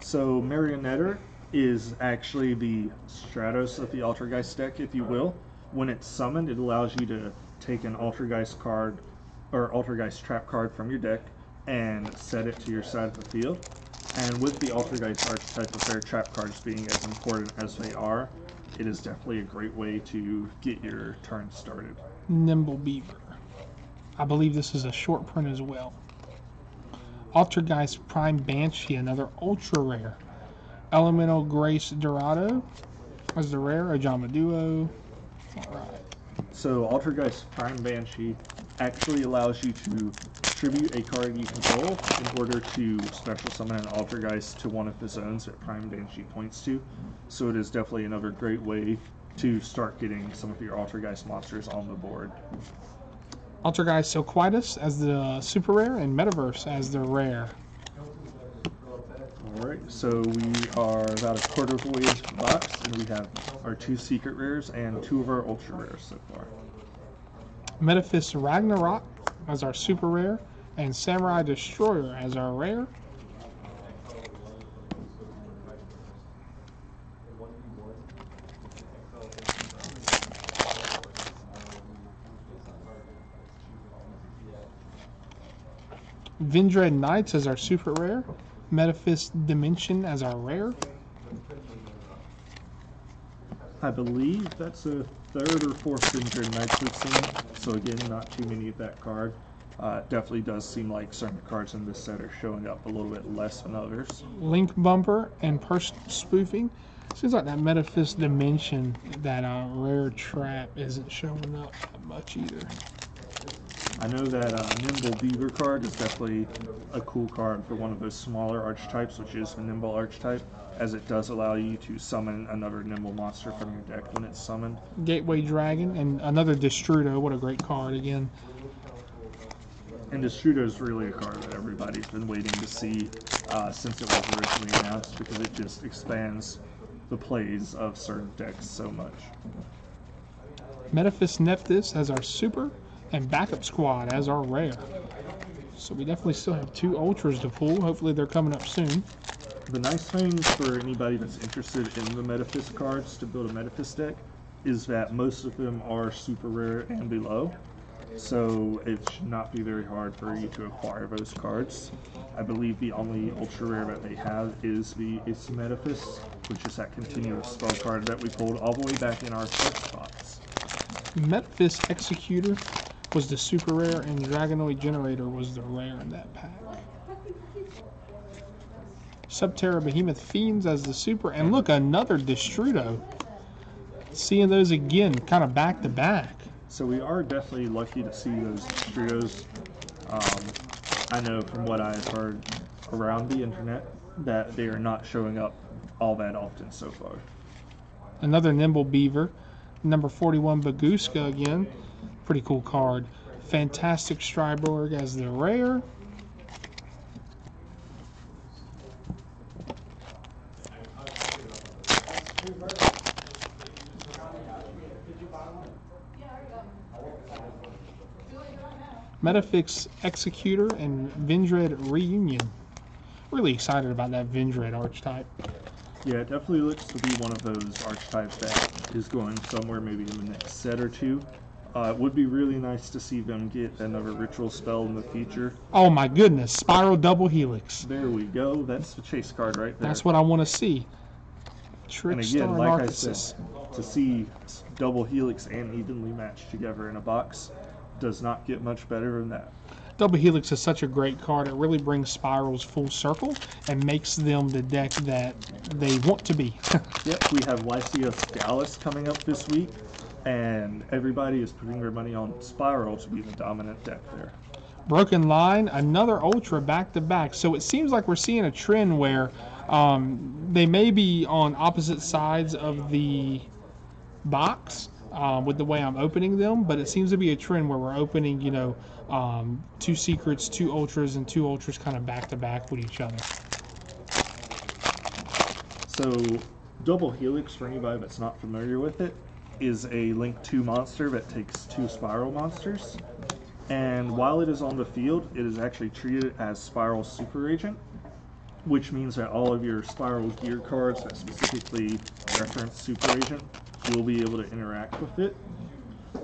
So Marionetter is actually the Stratos of the Altergeist deck, if you will. When it's summoned, it allows you to take an Altergeist card or Altergeist trap card from your deck and set it to your side of the field. And with the Altergeist archetype of their trap cards being as important as they are, it is definitely a great way to get your turn started. Nimble Beaver. I believe this is a short print as well. Altergeist Prime Banshee, another ultra rare. Elemental Grace Doriado as the rare. Ojama Duo. Alright. So Altergeist Prime Banshee actually allows you to tribute a card you control in order to special summon an Altergeist to one of the zones that Prime Banshee points to. So it is definitely another great way to start getting some of your Altergeist monsters on the board. Altergeist Silquitous as the super rare and Metaverse as the rare. Alright, so we are about a quarter of the way into the box, and we have our two secret rares and two of our ultra rares so far. Metaphys Ragnarok as our super rare, and Samurai Destroyer as our rare. Vendread Knights as our super rare, Metaphys Dimension as our rare. I believe that's a third or fourth Vendread Knights we've seen, so again, not too many of that card. Uh, definitely does seem like certain cards in this set are showing up a little bit less than others. Link Bumper and personal spoofing. Seems like that Metaphys Dimension, that uh, rare trap, isn't showing up that much either. I know that uh, Nimble Beaver card is definitely a cool card for one of those smaller archetypes, which is the Nimble archetype, as it does allow you to summon another Nimble monster from your deck when it's summoned. Gateway Dragon and another Destrudo. What a great card again. And Destrudo is really a card that everybody's been waiting to see uh, since it was originally announced because it just expands the plays of certain decks so much. Metaphys Nephthys as our super, and Backup Squad as our rare. So we definitely still have two ultras to pull. Hopefully they're coming up soon. The nice thing for anybody that's interested in the Metaphys cards to build a Metaphys deck is that most of them are super rare and below. So it should not be very hard for you to acquire those cards. I believe the only ultra rare that they have is the Ace Metaphys, which is that continuous spell card that we pulled all the way back in our first box. Metaphys Executor was the super rare, and Dragonoid Generator was the rare in that pack. Subterror Behemoth Fiendess as the super, and look, another Destrudo. Seeing those again, kind of back to back. So we are definitely lucky to see those trios. Um, I know from what I've heard around the internet that they are not showing up all that often so far. Another Nimble Beaver. Number 41 Bagooska again. Pretty cool card. Fantastic Striborg as the rare. Metaphys Executor and Vendread Reunion. Really excited about that Vendread archetype. Yeah, it definitely looks to be one of those archetypes that is going somewhere maybe in the next set or two. Uh, it would be really nice to see them get another ritual spell in the future. Oh my goodness, Spiral Double Helix. There we go. That's the chase card right there. That's what I want to see. and Trickstar again, like I Narcissus. said, to see double helix and evenly matched together in a box does not get much better than that. Double Helix is such a great card. It really brings spirals full circle and makes them the deck that they want to be. Yep, we have Lysias Dallas coming up this week, and everybody is putting their money on Spiral to be the dominant deck there. Broken Line, another Ultra back to back. So it seems like we're seeing a trend where um, they may be on opposite sides of the box um, with the way I'm opening them, but it seems to be a trend where we're opening, you know, um, two secrets, two ultras, and two ultras kind of back to back with each other. So, Double Helix, for anybody that's not familiar with it, is a Link 2 monster that takes two Spiral monsters. And while it is on the field, it is actually treated as Spiral Super Agent, which means that all of your Spiral gear cards that specifically reference Super Agent will be able to interact with it.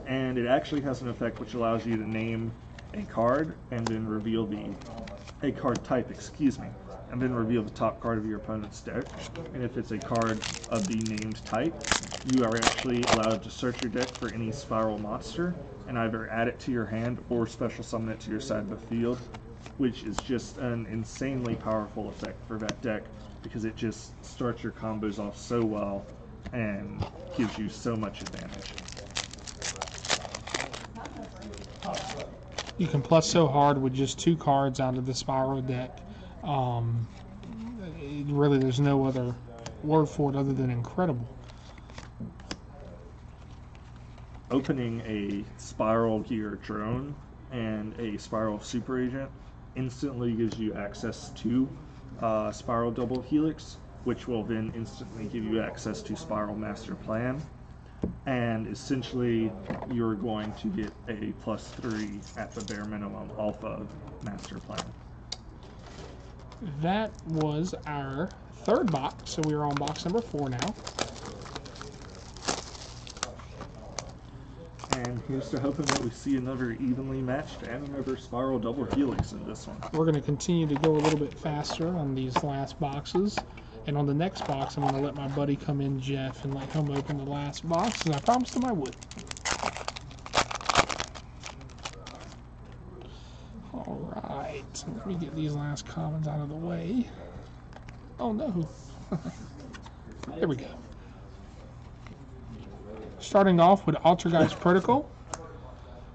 And it actually has an effect which allows you to name a card and then reveal the a card type, excuse me, and then reveal the top card of your opponent's deck. And if it's a card of the named type, you are actually allowed to search your deck for any spiral monster and either add it to your hand or special summon it to your side of the field, which is just an insanely powerful effect for that deck because it just starts your combos off so well and gives you so much advantage. You can plus so hard with just two cards out of the spiral deck. Um, really, there's no other word for it other than incredible. opening a spiral gear drone and a spiral super agent instantly gives you access to uh, spiral double helix which will then instantly give you access to spiral master plan and essentially you're going to get a plus three at the bare minimum off of master plan That was our third box, so we are on box number four now. and here's to hoping that we see another evenly matched and another spiral double helix in this one We're going to continue to go a little bit faster on these last boxes. And on the next box, I'm going to let my buddy come in, Jeff, and let him open the last box, and I promised him I would. All right, let me get these last commons out of the way. Oh no. there we go. Starting off with Altergeist Protocol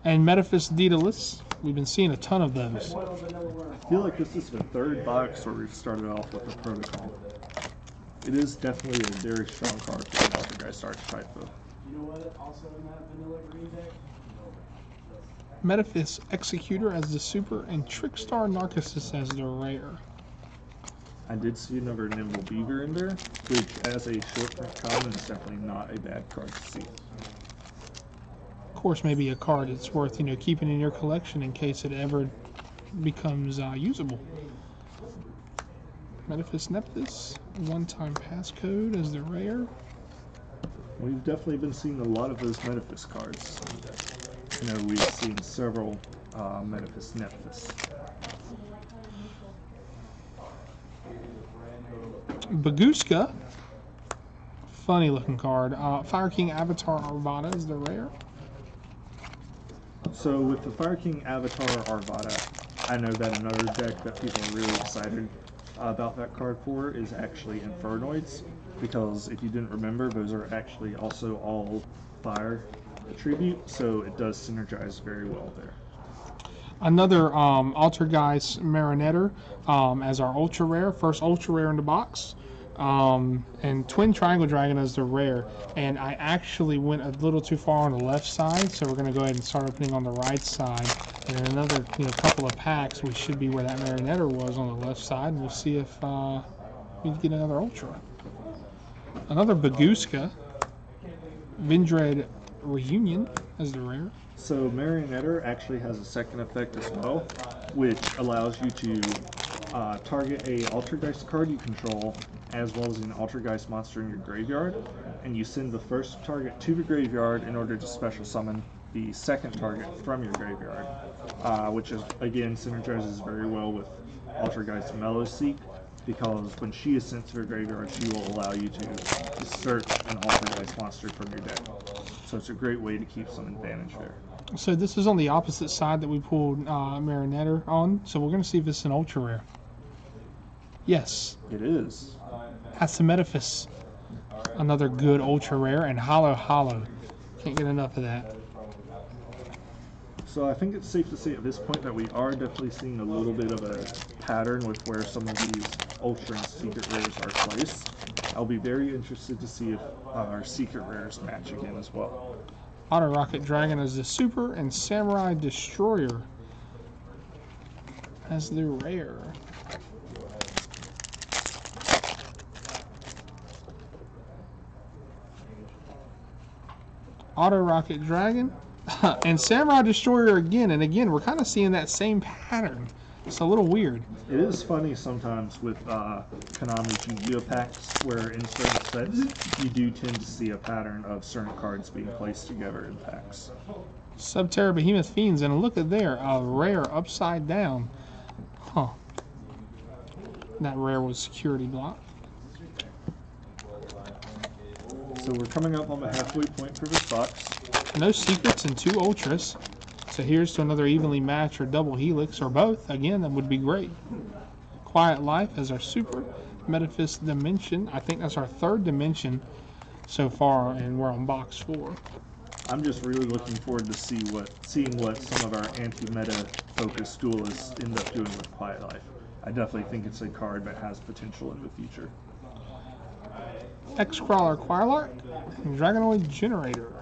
and Metaphys Daedalus. We've been seeing a ton of those. I feel like this is the third box where we've started off with a protocol. It is definitely a very strong card for the Altergeist archetype, though. You know what? Also in that vanilla green deck. Metaphys Executor as the super, and Trickstar Narcissus as the rare. I did see another Nimble Beaver in there, which, as a short print common, is definitely not a bad card to see. Of course, maybe a card it's worth you know keeping in your collection in case it ever becomes uh, usable. Metaphys Nephthys, one-time passcode as the rare. We've definitely been seeing a lot of those Metaphys cards. You know, we've seen several uh, Metaphys Nephthys. Bagooska, funny looking card. Uh, Fire King Avatar Arvata is the rare. So with the Fire King Avatar Arvata, I know that another deck that people are really excited about that card for is actually Infernoids, because if you didn't remember, those are actually also all fire attribute, so it does synergize very well there. Another um, Altergeist Marionetter um, as our ultra rare, first ultra rare in the box. Um, and Twin Triangle Dragon is the rare. And I actually went a little too far on the left side, so we're going to go ahead and start opening on the right side. And in another you know, couple of packs, we should be where that Marionetter was on the left side. And we'll see if uh, we can get another ultra. Another Bagooska, Vendread Reunion as the rare. So Marionetter actually has a second effect as well, which allows you to uh, target a Altergeist card you control, as well as an Altergeist monster in your graveyard, and you send the first target to the graveyard in order to special summon the second target from your graveyard, uh, which is again synergizes very well with Altergeist Meluseek, because when she is sent to her graveyard, she will allow you to search an Altergeist monster from your deck. So it's a great way to keep some advantage there. So this is on the opposite side that we pulled uh, Marionetter on. So we're going to see if it's an ultra rare. Yes, It is. Asymetaphys, another good ultra rare, and Hallohallo. Can't get enough of that. So I think it's safe to say at this point that we are definitely seeing a little bit of a pattern with where some of these ultra and secret rares are placed. I'll be very interested to see if uh, our secret rares match again as well. Autorokket Dragon as the super, and Samurai Destroyer as the rare. Autorokket Dragon and Samurai Destroyer again, and again, we're kind of seeing that same pattern. It's a little weird. It is funny sometimes with uh, Konami Yu-Gi-Oh packs where in certain sets you do tend to see a pattern of certain cards being placed together in packs. Subterror Behemoth Fiendess, and look at there, a rare upside down. Huh. That rare was security block. So we're coming up on the halfway point for this box. No secrets and two ultras. So here's to another evenly matched or double helix or both. Again, that would be great. Quiet Life as our super. Metaphys Dimension. I think that's our third dimension so far, and we're on box four. I'm just really looking forward to see what seeing what some of our anti-meta focused duelists end up doing with Quiet Life. I definitely think it's a card that has potential in the future. X Crawler Qualiark and Dragonoid Generator.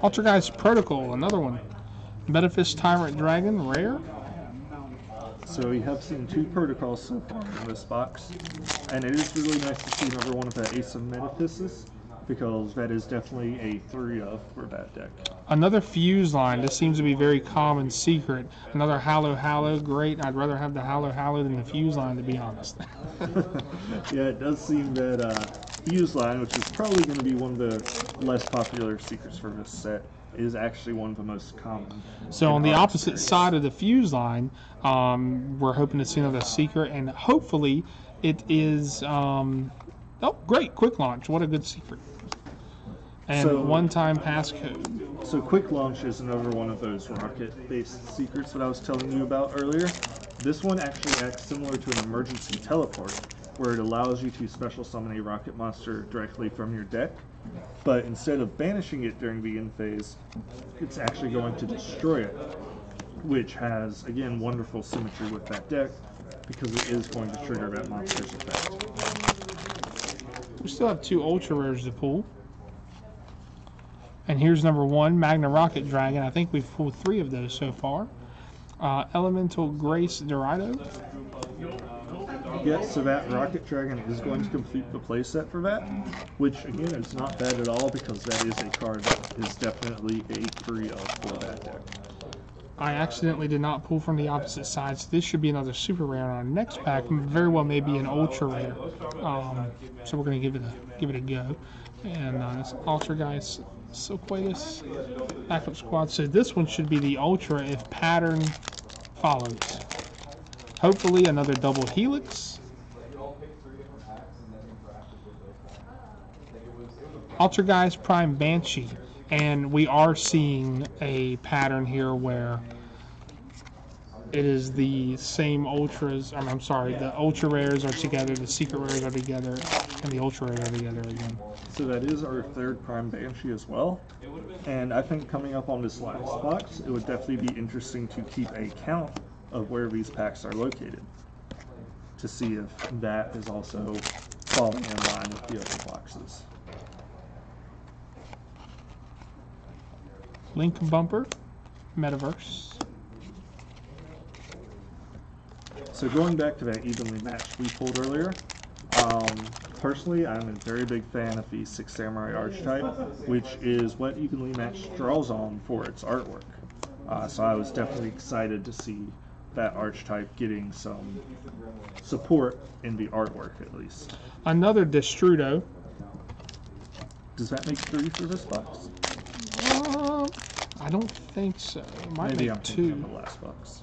Up. Altergeist Protocol, another one. Metaphys Tyrant Dragon, rare. So we have seen two protocols so far in this box, and it is really nice to see another one of the Ace of Metaphysis, because that is definitely a three of for that deck. Another fuse line. This seems to be very common secret. Another Hallohallo, great. I'd rather have the Hallohallo than the fuse line, to be honest. yeah, it does seem that uh, Fuse Line, which is probably going to be one of the less popular secrets for this set, is actually one of the most common. So on the opposite experience. side of the fuse line, um, we're hoping to see another secret, and hopefully it is. Um, oh, great! Quick launch. What a good secret. And So- one-time passcode. So Quick Launch is another one of those rocket-based secrets that I was telling you about earlier. This one actually acts similar to an emergency teleport, where it allows you to special summon a rocket monster directly from your deck. But instead of banishing it during the end phase, it's actually going to destroy it, which has, again, wonderful symmetry with that deck, because it is going to trigger that monster's effect. We still have two ultra rares to pull. And here's number one, Magnarokket Dragon. I think we've pulled three of those so far. Uh, Elemental Grace Doriado. Yes, so that Rocket Dragon is going to complete the playset for that, which again is not bad at all because that is a card that is definitely a free of for that deck. I accidentally did not pull from the opposite side, so this should be another super rare on our next pack. Very well, maybe an ultra rare. Um, so we're gonna give it a give it a go. And uh, Ultra Guys Silquatus Backup Squad. So this one should be the ultra if pattern follows. Hopefully another double helix. Altergeist Prime Banshee. And we are seeing a pattern here where it is the same ultras. I'm, I'm sorry, the ultra rares are together, the secret rares are together, and the ultra rares are together again. So that is our third Prime Banshee as well. And I think coming up on this last box, it would definitely be interesting to keep a count of where these packs are located to see if that is also falling in line with the other boxes. Link Bumper, Metaverse. So going back to that evenly matched we pulled earlier, um, personally, I'm a very big fan of the Six Samurai archetype, which is what evenly matched draws on for its artwork. Uh, so I was definitely excited to see that archetype getting some support in the artwork, at least. Another Destrudo. Does that make three for this box? Uh, I don't think so. It might Maybe make I'm two. of the last box.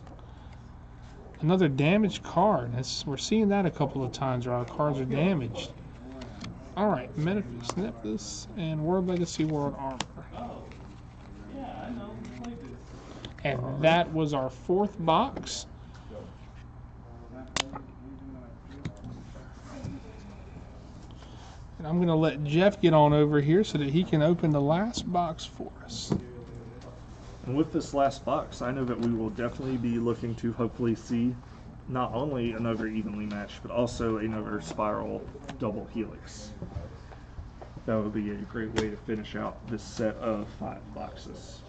Another damaged card. That's, we're seeing that a couple of times where our cards are damaged. All right, Metaphys, Nephthys, and World Legacy World Armor. And that was our fourth box. And I'm going to let Jeff get on over here so that he can open the last box for us. And with this last box, I know that we will definitely be looking to hopefully see not only another evenly matched, but also another spiral double helix. That would be a great way to finish out this set of five boxes.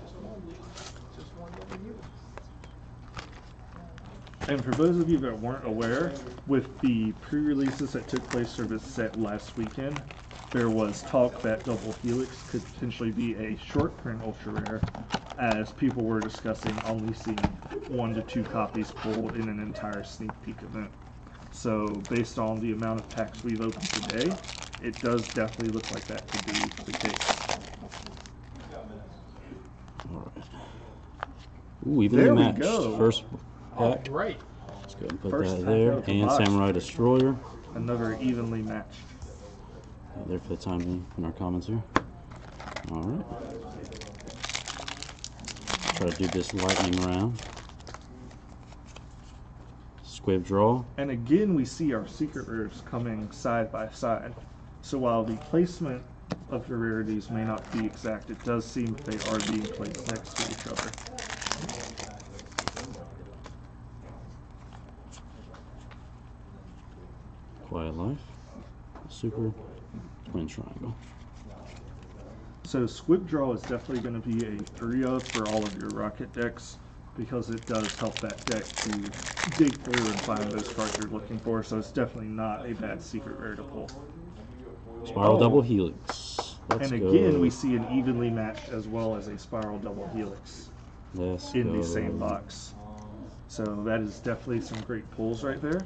And for those of you that weren't aware, with the pre-releases that took place for this set last weekend, there was talk that Double Helix could potentially be a short print ultra rare, as people were discussing only seeing one to two copies pulled in an entire sneak peek event. So, based on the amount of packs we've opened today, it does definitely look like that could be the case. Ooh, evenly There we matched. go. First pack. Right. Let's go and put First that there. And box. Samurai Destroyer. Another evenly matched. There for the time being in our comments here. Alright. Try to do this lightning round. Squib draw. And again, we see our secret rares coming side by side. So while the placement of the rarities may not be exact, it does seem that they are being placed next to each other. Life. Super Twin Triangle. So Squib Draw is definitely going to be a 3 of for all of your rocket decks because it does help that deck to dig through and find those cards you're looking for. So it's definitely not a bad secret rare to pull. Spiral Oh. Double Helix. Let's and go. again, we see an evenly matched as well as a spiral double helix. Let's in go. the same box. So that is definitely some great pulls right there.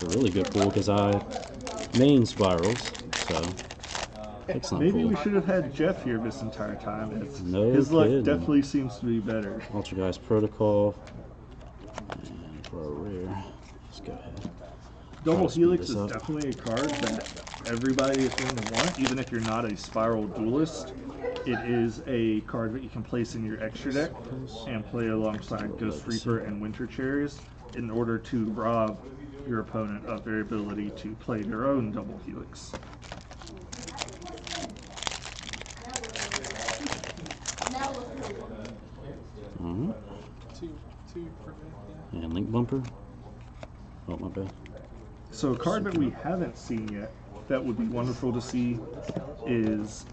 It's a really good pool because I main spirals. So, Maybe we should have had Jeff here this entire time. It's, No his luck kidding. definitely seems to be better. Altergeist Protocol. And for a rare, let's go ahead. Double Helix is up. definitely a card that everybody is going to want, even if you're not a Spiral Duelist. It is a card that you can place in your extra deck and play alongside Ghost Reaper and Winter Cherries in order to rob your opponent of their ability to play their own Double Helix. Mm-hmm. Two, two yeah. And Link Bumper. Oh, my bad. So a card that we haven't seen yet that would be wonderful to see is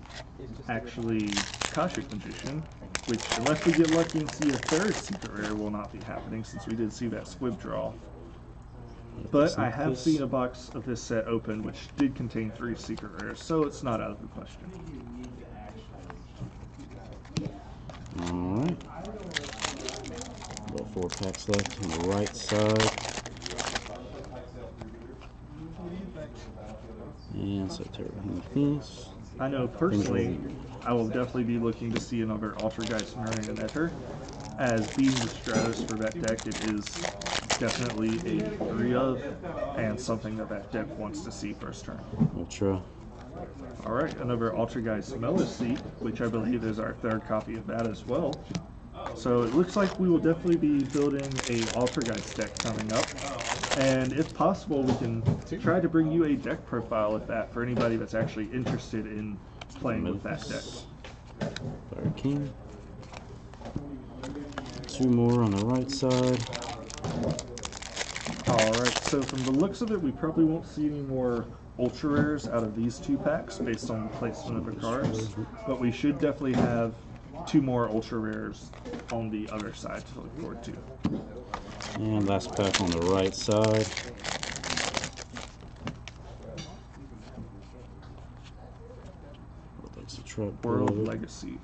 actually Kashik Magician, which unless we get lucky and see a third secret rare will not be happening since we did see that squib draw. But I have seen a box of this set open which did contain three secret rares, so it's not out of the question. Alright. About four packs left on the right side. And so Terra Phoenix. I know personally, I will definitely be looking to see another Altergeist Marionetter. As being the Stratos for that deck, it is definitely a three of, and something that that deck wants to see first turn. Ultra. Alright, another Altergeist Meluseek, which I believe is our third copy of that as well. So it looks like we will definitely be building a Altergeist deck coming up. And if possible, we can try to bring you a deck profile of that for anybody that's actually interested in playing with that deck. Fire King. Two more on the right side. Alright, so from the looks of it, we probably won't see any more ultra rares out of these two packs based on the placement of the cards. But we should definitely have two more ultra rares on the other side to look forward to. And last pack on the right side. World Legacy.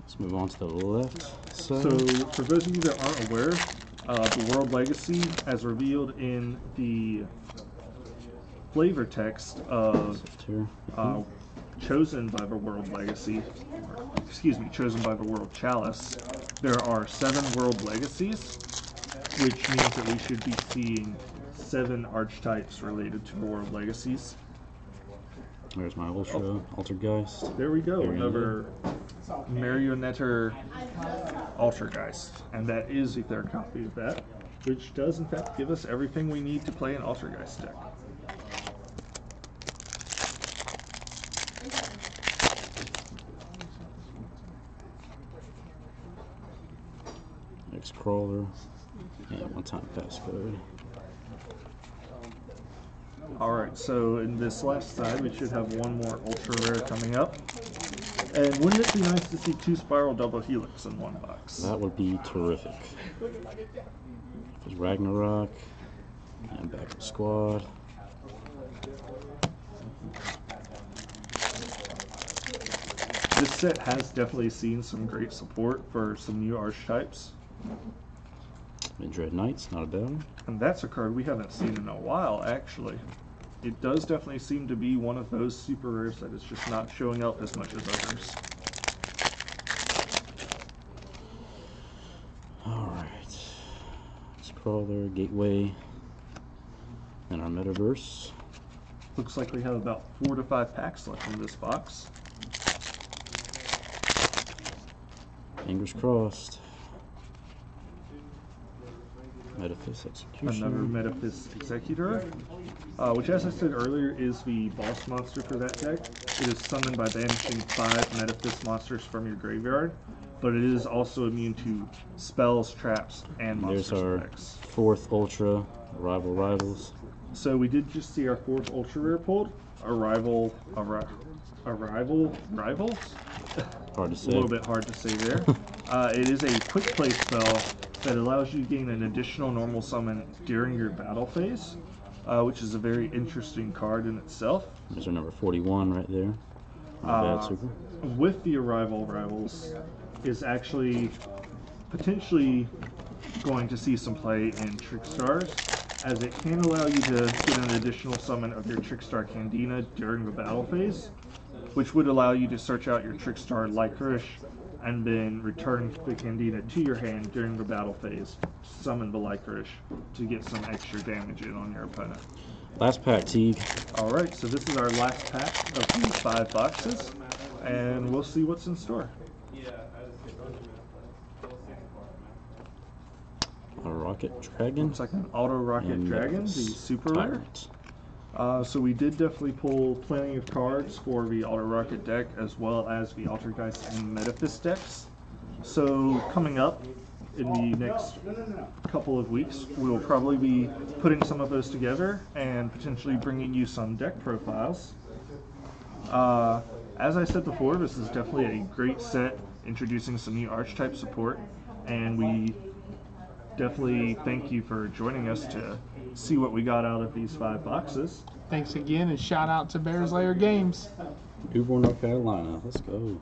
Let's move on to the left. So, for those of you that aren't aware, uh, the World Legacy, as revealed in the flavor text of uh, chosen by the World Legacy, or, excuse me, chosen by the World Chalice, there are seven World Legacies, which means that we should be seeing seven archetypes related to the World Legacies. There's my Ultra Altergeist. There we go, another Marionetter Altergeist, and that is a third copy of that, which does in fact give us everything we need to play an Altergeist deck. Next Crawler. And one time passcode. Alright, so in this last side, we should have one more Ultra Rare coming up. And wouldn't it be nice to see two Spiral Double Helix in one box? That would be terrific. There's Ragnarok. And backup squad. This set has definitely seen some great support for some new archetypes, Dread Knights, not a bad one. and that's a card we haven't seen in a while, actually. It does definitely seem to be one of those super rares that is just not showing up as much as others. Alright. Crawler, Gateway. And our Metaverse. Looks like we have about four to five packs left in this box. Fingers crossed. Metaphys Execution. Another Metaphys Executor, uh, which, as I said earlier, is the boss monster for that deck. It is summoned by banishing five Metaphys monsters from your graveyard, but it is also immune to spells, traps, and There's our effects. fourth Ultra, Rival Rivals. So we did just see our fourth Ultra Rare pulled. Arrival, arri- arrival, rivals. Hard to say. a little bit hard to say there. uh, it is a quick play spell that allows you to gain an additional normal summon during your battle phase, uh, which is a very interesting card in itself. There's our number 41 right there. Uh. With the arrival rivals, is actually potentially going to see some play in Trickstars, as it can allow you to get an additional summon of your Trickstar Candina during the battle phase, which would allow you to search out your Trickstar Lycoris and then return the Candina to your hand during the battle phase, summon the Lycoris to get some extra damage in on your opponent. Last pack, Teague. Alright, so this is our last pack of these five boxes, and we'll see what's in store. Yeah, I just get those, man. Those six bars, man. A Rocket Dragon. Looks like an Auto Rocket and Dragon, the super rare. Uh, so we did definitely pull plenty of cards for the Alter Rocket deck as well as the Altergeist and Metaphys decks. So coming up in the next couple of weeks, we will probably be putting some of those together and potentially bringing you some deck profiles. Uh, as I said before, this is definitely a great set, introducing some new archetype support, and we definitely thank you for joining us to see what we got out of these five boxes. Thanks again, and shout out to Bear's Lair Games. New Bern, North Carolina. Let's go.